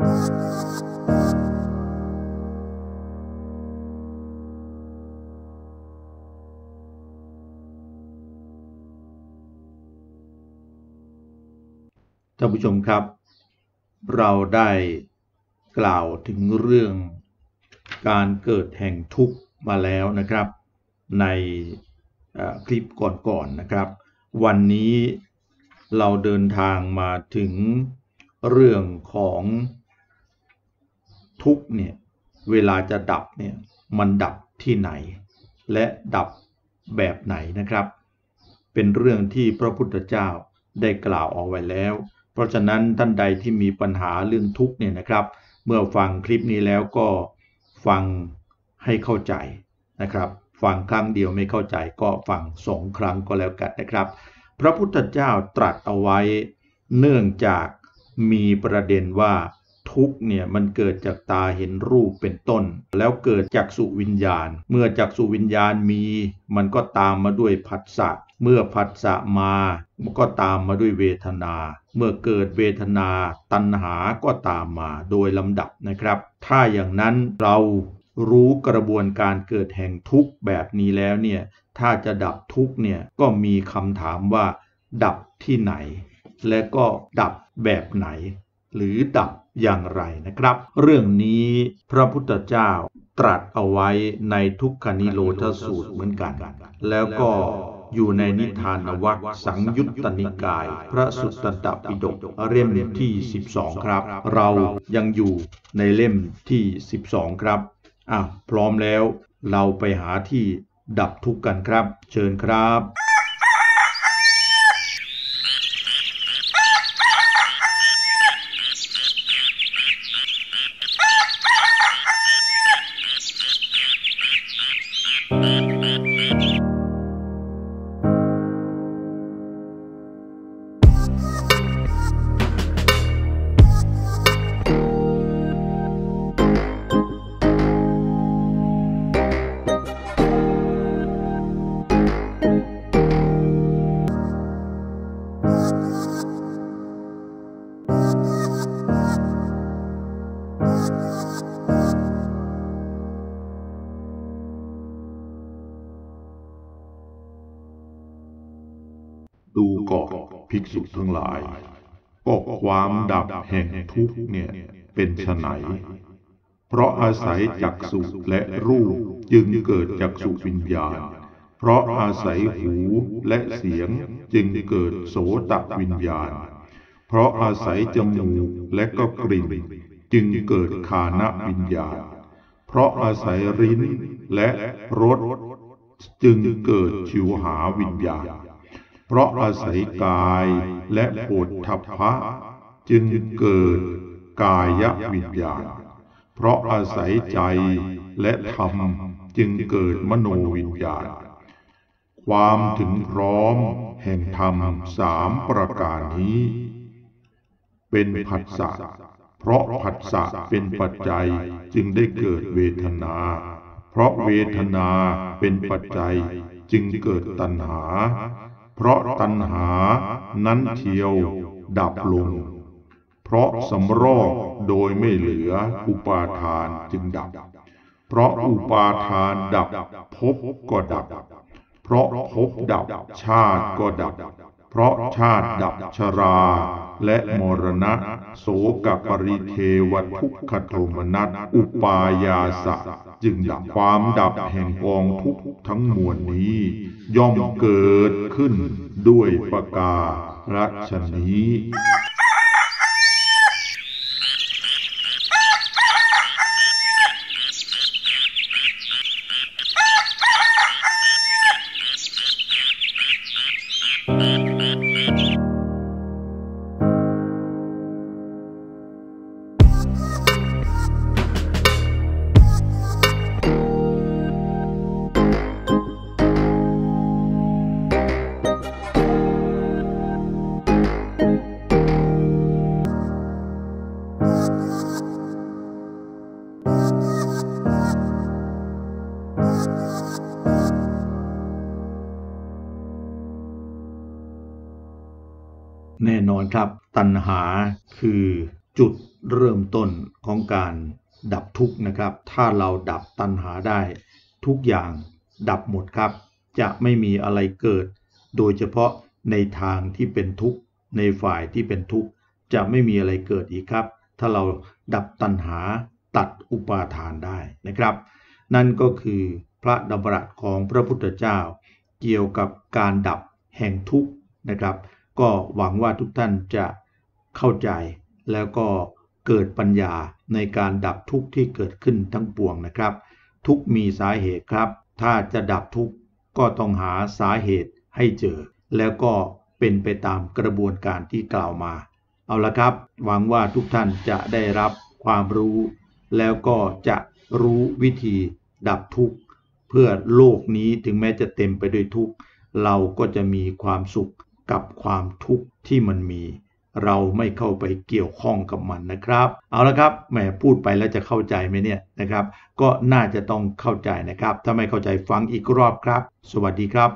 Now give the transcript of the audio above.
ท่านผู้ชมครับ เราได้กล่าวถึงเรื่องการเกิดแห่งทุกข์มาแล้วนะครับ ในคลิปก่อนๆนนะครับ วันนี้เราเดินทางมาถึงเรื่องของ ทุกเนี่ยเวลาจะดับเนี่ยมันดับที่ไหน และดับแบบไหนนะครับ เป็นเรื่องที่พระพุทธเจ้าได้กล่าวเอาไว้แล้ว เพราะฉะนั้นท่านใดที่มีปัญหาเรื่องทุกเนี่ยนะครับ เมื่อฟังคลิปนี้แล้วก็ฟังให้เข้าใจนะครับ ฟังครั้งเดียวไม่เข้าใจก็ฟังสองครั้งก็แล้วกันนะครับ พระพุทธเจ้าตรัสเอาไว้เนื่องจากมีประเด็นว่า ทุกเนี่ยมันเกิดจากตาเห็นรูปเป็นต้น แล้วเกิดจากสุวิญญาณ เมื่อจากสุวิญญาณมี มันก็ตามมาด้วยผัสสะเมื่อผัสสะมามันก็ตามมาด้วยเวทนา เมื่อเกิดเวทนา ตัณหาก็ตามมาโดยลำดับนะครับ ถ้าอย่างนั้นเรารู้กระบวนการเกิดแห่งทุกข์แบบนี้แล้วเนี่ยถ้าจะดับทุกข์เนี่ยก็มีคำถามว่า ดับที่ไหน และก็ดับแบบไหน หรือดับ อย่างไรนะครับ เรื่องนี้พระพุทธเจ้าตรัสเอาไว้ในทุกขนิโรธสูตรเหมือนกัน แล้วก็อยู่ในนิทานวัคสังยุตตนิกาย พระสุตตปิฎกเล่มที่ 12 ครับ เรายังอยู่ในเล่มที่ 12 ครับอะพร้อมแล้วเราไปหาที่ดับทุกข์กันครับ เชิญครับ ก่อนภิกษุทั้งหลาย ก็ความดับแห่งทุกเนี่ยเป็นไฉนเพราะอาศัยจักสุและรูปจึงเกิดจักสุวิญญาณ เพราะอาศัยหูและเสียงจึงเกิดโสตวิญญาณ เพราะอาศัยจมูกและก็กลิ่น จึงเกิดคานะวิญญาณ เพราะอาศัยริ้นและรสจึงเกิดชิวหาวิญญาณ เพราะอาศัยกายและโผฏฐัพพะ จึงเกิดกายวิญญาณ เพราะอาศัยใจและธรรมจึงเกิดมโนวิญญาณ ความถึงพร้อมแห่งธรรมสามประการนี้ เป็นผัสสะเพราะผัสสะเป็นปัจจัยจึงได้เกิดเวทนา เพราะเวทนาเป็นปัจจัยจึงเกิดตัณหา เพราะตัณหานั้นเทียวดับลง เพราะสำรอกโดยไม่เหลืออุปาทานจึงดับ เพราะอุปาทานดับภพก็ดับ เพราะภพดับชาติก็ดับ เพราะชาติดับชรา และมรณะ โสกปริเทวทุกขโทมนัสอุปายาสะ จึงดับความดับแห่งกองทุกทั้งมวลนี้ ย่อมเกิดขึ้นด้วยประการฉนี้ แน่นอนครับ ตัณหาคือจุดเริ่มต้นของการดับทุกข์นะครับ ถ้าเราดับตัณหาได้ ทุกอย่างดับหมดครับ จะไม่มีอะไรเกิด โดยเฉพาะในทางที่เป็นทุกข์ในฝ่ายที่เป็นทุกข์จะไม่มีอะไรเกิดอีกครับ ถ้าเราดับตัณหาตัดอุปาทานได้นะครับ นั่นก็คือพระดำรัสของพระพุทธเจ้า เกี่ยวกับการดับแห่งทุกข์นะครับ ก็หวังว่าทุกท่านจะเข้าใจ แล้วก็เกิดปัญญาในการดับทุกข์ที่เกิดขึ้นทั้งปวงนะครับ ทุกมีสาเหตุครับ ถ้าจะดับทุกข์ก็ต้องหาสาเหตุให้เจอ แล้วก็เป็นไปตามกระบวนการที่กล่าวมา เอาละครับ หวังว่าทุกท่านจะได้รับความรู้ แล้วก็จะรู้วิธีดับทุกข์เพื่อโลกนี้ถึงแม้จะเต็มไปด้วยทุกข์เราก็จะมีความสุข กับความทุกข์ที่มันมี เราไม่เข้าไปเกี่ยวข้องกับมันนะครับ เอาละครับแหมพูดไปแล้วจะเข้าใจไหมเนี่ยนะครับ ก็น่าจะต้องเข้าใจนะครับ ถ้าไม่เข้าใจฟังอีกรอบครับ สวัสดีครับ